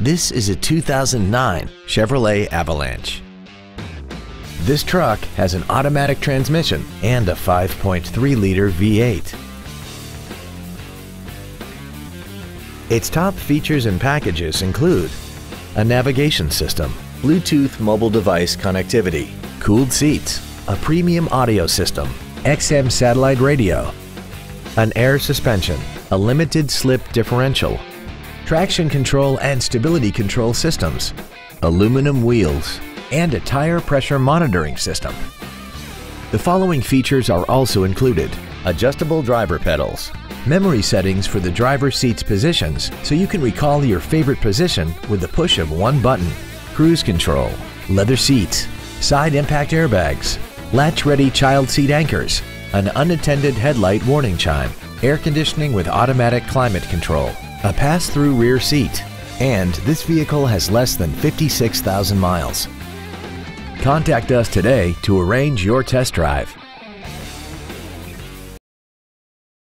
This is a 2009 Chevrolet Avalanche. This truck has an automatic transmission and a 5.3-liter V8. Its top features and packages include a navigation system, Bluetooth mobile device connectivity, cooled seats, a premium audio system, XM satellite radio, an air suspension, a limited slip differential, traction control and stability control systems, aluminum wheels, and a tire pressure monitoring system. The following features are also included. Adjustable driver pedals, memory settings for the driver's seat's positions so you can recall your favorite position with the push of one button, cruise control, leather seats, side impact airbags, latch-ready child seat anchors, an unattended headlight warning chime, air conditioning with automatic climate control, a pass-through rear seat, and this vehicle has less than 56,000 miles. Contact us today to arrange your test drive.